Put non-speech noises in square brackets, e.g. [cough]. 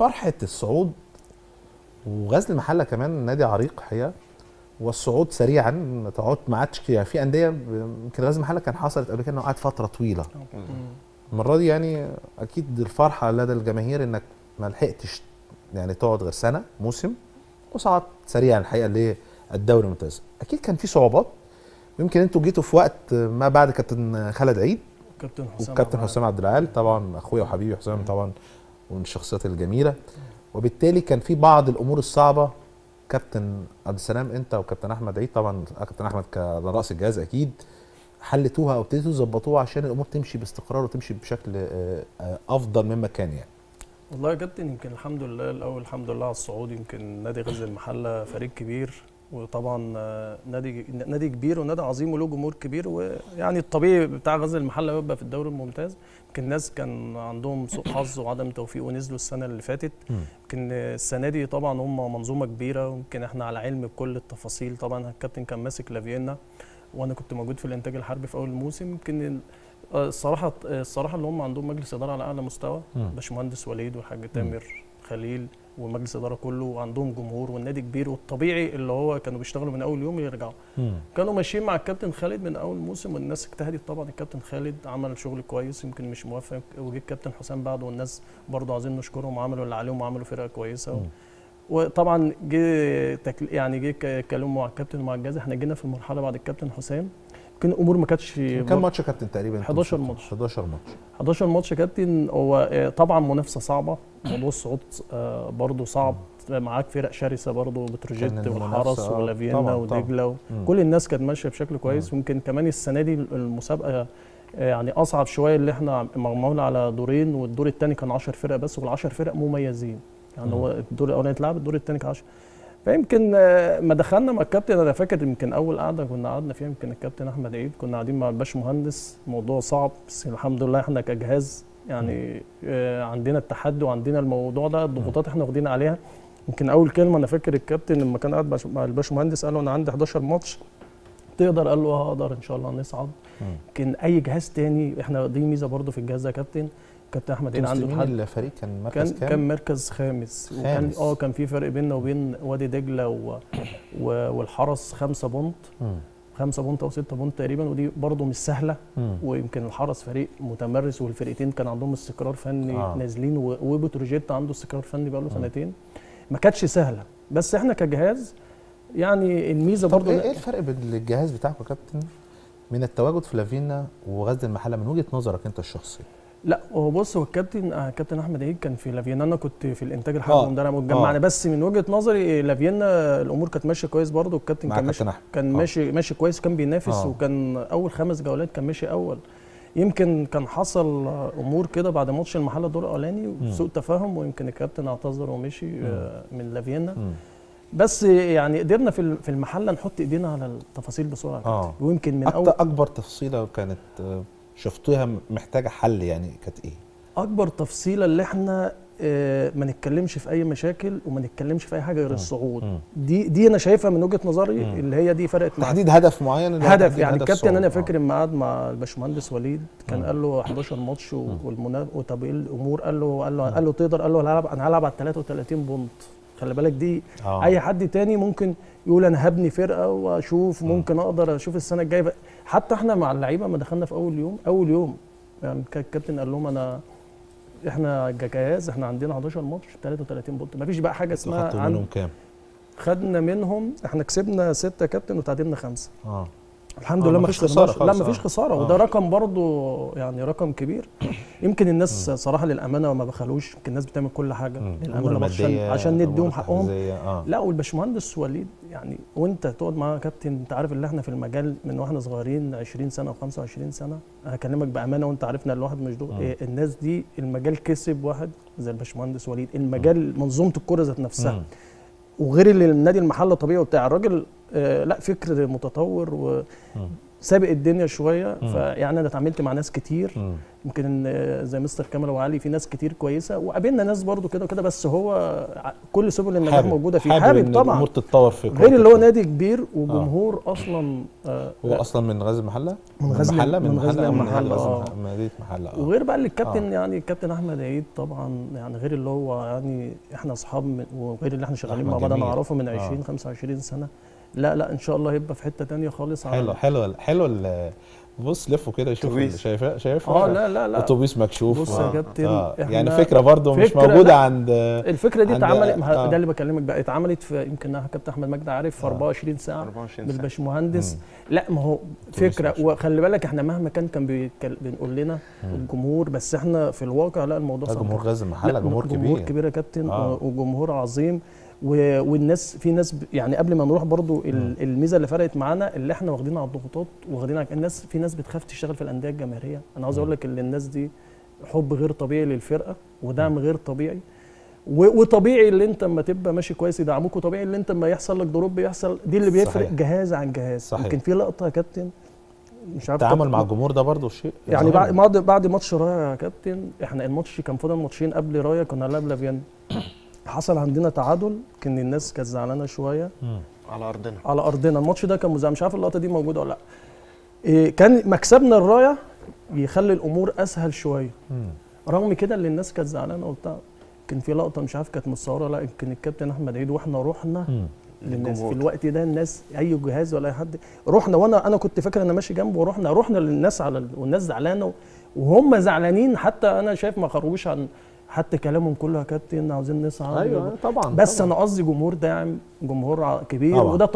فرحة الصعود وغزل المحلة كمان نادي عريق حقيقة. والصعود سريعا ما تقعد ما عادش يعني في أندية يمكن غزل المحلة كان حصلت قبل كده إنه قعد فترة طويلة. المرة دي يعني أكيد الفرحة لدى الجماهير إنك ما لحقتش يعني تقعد غير سنة موسم وصعدت سريعا الحقيقة للدوري الممتاز. أكيد كان في صعوبات. ويمكن أنتوا جيتوا في وقت ما بعد كابتن خالد عيد كابتن حسام وكابتن حسام عبد العال. طبعا أخويا وحبيبي حسام طبعا ومن الشخصيات الجميلة. وبالتالي كان في بعض الأمور الصعبة. كابتن عبد السلام أنت وكابتن أحمد عيد طبعا كابتن أحمد كرأس الجهاز أكيد حلتوها أو ابتديتوا تظبطوها عشان الأمور تمشي باستقرار وتمشي بشكل آه، آه، أفضل مما كان يعني. والله يا كابتن يمكن الحمد لله الأول الحمد لله على الصعود. يمكن نادي غزل المحلة فريق كبير. وطبعا آه، نادي نادي كبير ونادي عظيم وله جمهور كبير ويعني الطبيعي بتاع غزل المحلة بيبقى في الدوري الممتاز. يمكن الناس كان عندهم سوء حظ وعدم توفيق ونزلوا السنة اللي فاتت. يمكن السنة دي طبعا هم منظومة كبيرة ويمكن إحنا على علم بكل التفاصيل. طبعا الكابتن كان ماسك لافيينا وأنا كنت موجود في الإنتاج الحربي في أول الموسم يمكن ال- آه، الصراحه الصراحه اللي هم عندهم مجلس إدارة على أعلى مستوى. باشمهندس وليد والحاج تامر. خليل ومجلس الاداره كله وعندهم جمهور والنادي كبير والطبيعي اللي هو كانوا بيشتغلوا من أول يوم يرجعوا. كانوا ماشيين مع الكابتن خالد من أول موسم والناس اجتهدت طبعا. الكابتن خالد عمل شغل كويس يمكن مش موفق وجه الكابتن حسام بعده والناس برضه عايزين نشكرهم وعملوا اللي عليهم وعملوا فرقة كويسة. مم. وطبعا جه تكل... يعني جه اتكلموا مع الكابتن ومع الجهاز. إحنا جينا في المرحلة بعد الكابتن حسام. يمكن الأمور ما كانتش كم ماتش يا كابتن تقريبا 11 ماتش. 11 ماتش. 11 ماتش يا كابتن هو آه، طبعا منافسة صعبة. موضوع الصعود برضه صعب. معاك فرق شرسة برضه بتروجيت كان والحرس آه، ولافينا ودجله. كل الناس كانت ماشية بشكل كويس. ويمكن كمان السنة دي المسابقة آه، يعني أصعب شوية اللي إحنا معمول على دورين والدور الثاني كان 10 فرق بس وال10 فرق مميزين. يعني مم. هو الدور الأولاني اتلعب الدور الثاني كان 10 فيمكن آه، ما دخلنا مع الكابتن. أنا فاكر يمكن أول قعدة كنا قعدنا فيها يمكن الكابتن أحمد عيد كنا قاعدين مع الباش مهندس. موضوع صعب بس الحمد لله إحنا كجهاز يعني آه، عندنا التحدي وعندنا الموضوع ده الضغوطات إحنا واخدين عليها. يمكن أول كلمة أنا فاكر الكابتن لما كان قاعد مع الباش مهندس قال له أنا عندي 11 ماتش. تقدر؟ قال له هقدر إن شاء الله نصعد. يمكن أي جهاز تاني إحنا دي ميزة برضو في الجهاز ده يا كابتن. كابتن أحمد عيد عنده مين الفريق كان مركز كان كام؟ كان مركز خامس وكان خامس. آه كان في فرق بيننا وبين وادي دجلة و... و... والحرس خمسة point. خمسة point أو ستة point تقريبا ودي برضو مش سهلة مم. ويمكن الحرس فريق متمرس والفرقتين كان عندهم استقرار فني آه. نازلين و- وبتروجيت عنده استقرار فني بقاله. سنتين ما كانتش سهلة بس إحنا كجهاز يعني الميزة طب برضو إيه إيه الفرق بين الجهاز بتاعكم يا كابتن من التواجد في لافينا وغزل المحلة من وجهة نظرك أنت الشخصيه؟ لا هو بص هو الكابتن آه كابتن أحمد عيد كان في لافينا أنا كنت في الإنتاج الحربي آه. ومدرب واتجمعنا آه. بس من وجهة نظري لافينا الأمور كانت ماشية كويس برضو الكابتن مع كان ماشي كان آه. ماشي ماشي كويس كان بينافس آه. وكان أول خمس جولات كان ماشي أول يمكن كان حصل آه، أمور كده بعد ماتش المحلة الدور الأولاني وسوء تفاهم ويمكن الكابتن اعتذر ومشي آه، من لافينا مم. بس يعني قدرنا في في المحلة نحط إيدينا على التفاصيل بسرعة آه ويمكن من اول أكبر تفصيلة كانت آه، شفتوها محتاجة حل يعني كانت إيه؟ أكبر تفصيلة اللي إحنا آه، ما نتكلمش في أي مشاكل وما نتكلمش في أي حاجة غير. الصعود. دي دي أنا شايفها من وجهة نظري. اللي هي دي فرقت مع تحديد هدف معين هدف يعني الكابتن. أنا آه. فاكر لما قعد مع الباشمهندس وليد كان. قال له 11 ماتش وطب إيه الأمور قال له قال له. قال له تقدر قال له أنا هلعب أنا هلعب على 33 بونت خلي بالك دي آه. أي حد تاني ممكن يقول أنا هبني فرقة وأشوف مم. ممكن أقدر أشوف السنة الجاية. حتى إحنا مع اللعيبة ما دخلنا في أول يوم أول يوم. يعني الكابتن قال لهم انا إحنا كجهاز إحنا عندنا 11 ماتش 33 بونت ما فيش بقى حاجة اسمها خدتوا منهم كام؟ خدنا منهم إحنا كسبنا ستة كابتن وتعادلنا خمسة. آه. الحمد آه، لله ما خسرناش. خسارة لا ما فيش آه. خسارة. آه. وده رقم برضو يعني رقم كبير. [coughs] يمكن الناس صراحة للأمانة ما بخلوش. يمكن الناس بتعمل كل حاجة. للأمانة عشان عشان نديهم حقهم. آه. لا والباشمهندس وليد يعني وأنت تقعد معاه كابتن أنت عارف إن إحنا في المجال من وإحنا صغيرين 20 سنة و25 سنة. أنا هكلمك بأمانة وأنت عارفنا الواحد مش. مم. إيه الناس دي المجال كسب واحد زي الباشمهندس وليد. المجال منظومة الكرة ذات نفسها. وغير اللي النادي المحلة طبيعي وبتاع. الراجل آه لا فكر متطور و. سابق الدنيا شوية. فيعني أنا اتعاملت مع ناس كتير مم. يمكن آه، زي مستر كامل وعلي في ناس كتير كويسة وقابلنا ناس برضو كده وكده بس هو كل سبل النجاح حابب موجودة فيه حابب, حابب طبعا الأمور تتطور في غير اللي هو. نادي كبير وجمهور أصلا آه، هو أصلا من غزل المحلة من غزل- من محله من غزل آه. المحلة- مدينه محله آه وغير بقى اللي الكابتن يعني الكابتن أحمد عيد طبعا يعني غير اللي هو يعني إحنا أصحاب وغير اللي إحنا شغالين مع بعض أنا. أعرفه من آه. 20 25 سنة لا لا إن شاء الله هيبقى في حتة تانية خالص حلو حلو حلو بص لفوا كده شوف. شايفاه شايفها آه لا لا لا أتوبيس مكشوف بص يا آه. كابتن، آه. يعني فكرة برضو مش فكرة موجودة لا. عند الفكرة دي اتعملت آه. ده اللي بكلمك بقى اتعملت في يمكن كابتن أحمد مجدي عارف في آه. 24 ساعة 24 سنه بالباشمهندس. لا ما هو فكرة مكشوف. وخلي بالك إحنا مهما كان كان بيتكل- بنقول لنا مم. الجمهور بس إحنا في الواقع لا الموضوع لا صعب جمهور غزل المحلة جمهور جمهور كبير كبير يا كابتن آه. وجمهور عظيم. والناس في ناس. يعني قبل ما نروح برضو. الميزة اللي فرقت معانا اللي إحنا واخدين على الضغوطات واخدين على الناس في ناس بتخاف تشتغل في الأندية الجماهيرية أنا عاوز. أقول لك إن الناس دي حب غير طبيعي للفرقة ودعم غير طبيعي. وطبيعي اللي انت اما تبقى ماشي كويس يدعموك وطبيعي اللي انت اما يحصل لك drop يحصل دي اللي بيفرق صحيح. جهاز عن جهاز صحيح. يمكن في لقطة يا كابتن مش عارف التعامل مع الجمهور ده برضو شيء يعني. بعد بعد بعد ماتش رايا يا كابتن إحنا الماتش كان فاضل ماتشين قبل رايا كنا هنلعب لافيان حصل عندنا تعادل كان الناس كانت زعلانة شوية. مم. على أرضنا. على أرضنا. الماتش ده كان مذاع مش عارف اللقطة دي موجودة ولا لأ. إيه كان مكسبنا الراية يخلي الأمور أسهل شوية. رغم كده اللي الناس كانت زعلانة وبتاع كان في لقطة مش عارف كانت متصورة لأ يمكن الكابتن أحمد عيد وإحنا رحنا. مم. للناس في. الوقت ده الناس أي جهاز ولا أي حد رحنا. وأنا أنا كنت فاكر أنا ماشي جنبه ورحنا. رحنا للناس على ال- والناس زعلانة وهم زعلانين. حتى أنا شايف ما خرجوش عن حتى كلامهم كله يا كابتن عاوزين نصعد أيوه طبعا بس طبعاً. أنا قصدي جمهور داعم جمهور كبير طبعاً. وده